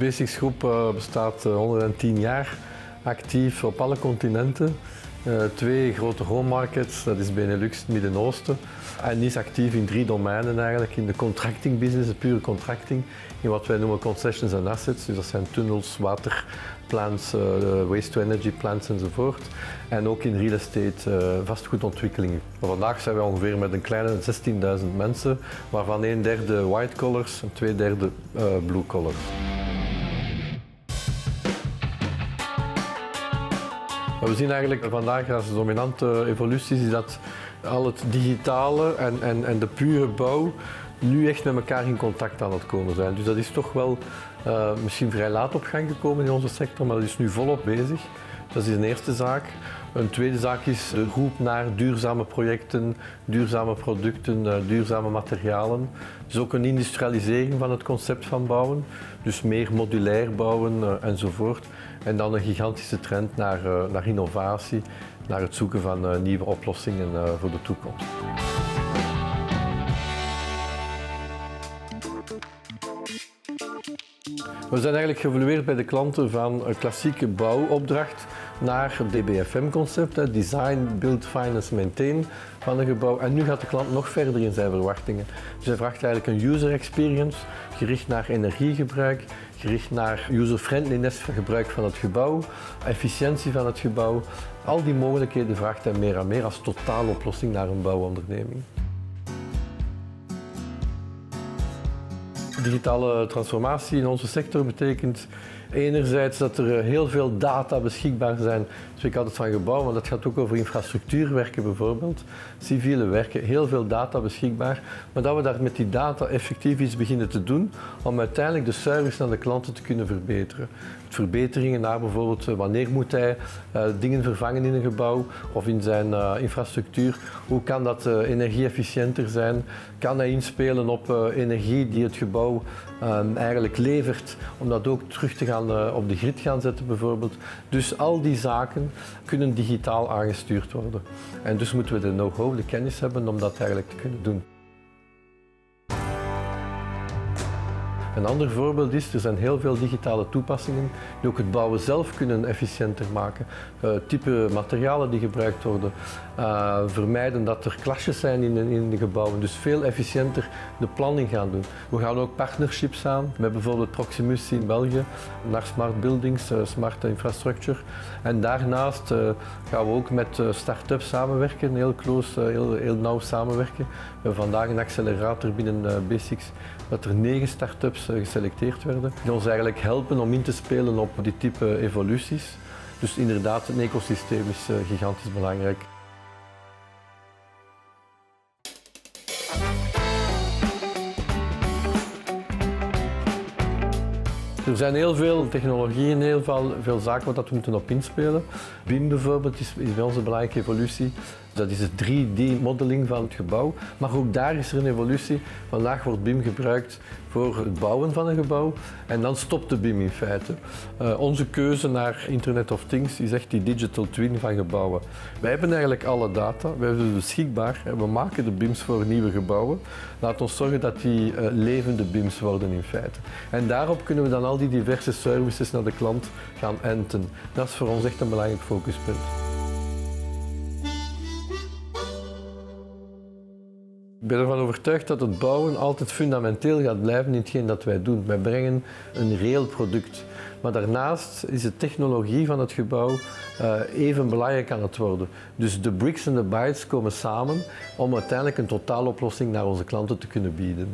Basics Groep uh, bestaat 110 jaar actief op alle continenten. Uh, twee grote home markets, dat is Benelux, het Midden-Oosten. En is actief in drie domeinen eigenlijk. In de contracting business, de pure contracting. In wat wij noemen concessions en assets. Dus dat zijn tunnels, waterplants, waste-to-energy plants enzovoort. En ook in real estate, uh, vastgoedontwikkeling. Maar vandaag zijn we ongeveer met een kleine 16.000 mensen, waarvan een derde white collars en twee derde blue collars. We zien eigenlijk vandaag als dominante evoluties is dat al het digitale en, en, en de pure bouw nu echt met elkaar in contact aan het komen zijn. Dus dat is toch wel uh, misschien vrij laat op gang gekomen in onze sector, maar dat is nu volop bezig. Dat is een eerste zaak. Een tweede zaak is de roep naar duurzame projecten, duurzame producten, uh, duurzame materialen. Dus ook een industrialisering van het concept van bouwen. Dus meer modulair bouwen uh, enzovoort. En dan een gigantische trend naar, uh, naar innovatie, naar het zoeken van nieuwe oplossingen voor de toekomst. We zijn eigenlijk geëvolueerd bij de klanten van een klassieke bouwopdracht naar het DBFM-concept, Design, Build, Finance, Maintain van een gebouw. En nu gaat de klant nog verder in zijn verwachtingen. Dus hij vraagt eigenlijk een user experience, gericht naar energiegebruik, gericht naar user-friendliness van gebruik van het gebouw, efficiëntie van het gebouw. Al die mogelijkheden vraagt hij meer en meer als totaaloplossing naar een bouwonderneming. Digitale transformatie in onze sector betekent enerzijds dat er eh, heel veel data beschikbaar zijn. Dus ik had het van gebouw, maar dat gaat ook over infrastructuurwerken bijvoorbeeld. Civiele werken, heel veel data beschikbaar. Maar dat we daar met die data effectief iets beginnen te doen om uiteindelijk de service aan de klanten te kunnen verbeteren. Verbeteringen naar bijvoorbeeld eh, wanneer moet hij uh, dingen vervangen in een gebouw of in zijn infrastructuur. Hoe kan dat energie-efficiënter zijn? Kan hij inspelen op energie die het gebouw eigenlijk levert om dat ook terug te gaan op de grid gaan zetten bijvoorbeeld. Dus al die zaken kunnen digitaal aangestuurd worden. En dus moeten we de know-how, kennis hebben om dat eigenlijk te kunnen doen. Een ander voorbeeld is, er zijn heel veel digitale toepassingen die ook het bouwen zelf kunnen efficiënter maken. Uh, type materialen die gebruikt worden, uh, vermijden dat er klasjes zijn in, in de gebouwen, dus veel efficiënter de planning gaan doen. We gaan ook partnerships aan met bijvoorbeeld Proximus in België naar smart buildings, uh, smart infrastructure. En daarnaast gaan we ook met start-ups samenwerken, heel close, heel, heel nauw samenwerken. We hebben vandaag een accelerator binnen Basics dat er negen start-ups geselecteerd werden, die ons eigenlijk helpen om in te spelen op die type evoluties. Dus inderdaad, een ecosysteem is eh, gigantisch belangrijk. Er zijn heel veel technologieën, heel veel, veel zaken waar we moeten op inspelen. BIM bijvoorbeeld is, is bij ons een belangrijke evolutie. Dat is de 3D-modeling van het gebouw. Maar ook daar is er een evolutie. Vandaag wordt BIM gebruikt voor het bouwen van een gebouw. En dan stopt de BIM in feite. Uh, onze keuze naar Internet of Things is echt die digital twin van gebouwen. Wij hebben eigenlijk alle data. We hebben ze beschikbaar. We maken de BIMs voor nieuwe gebouwen. Laat ons zorgen dat die uh, levende BIMs worden in feite. En daarop kunnen we dan al die diverse services naar de klant gaan enten. Dat is voor ons echt een belangrijk focuspunt. Ik ben ervan overtuigd dat het bouwen altijd fundamenteel gaat blijven in hetgeen dat wij doen. Wij brengen een reëel product. Maar daarnaast is de technologie van het gebouw uh, even belangrijk aan het worden. Dus de bricks en de bytes komen samen om uiteindelijk een totaaloplossing naar onze klanten te kunnen bieden.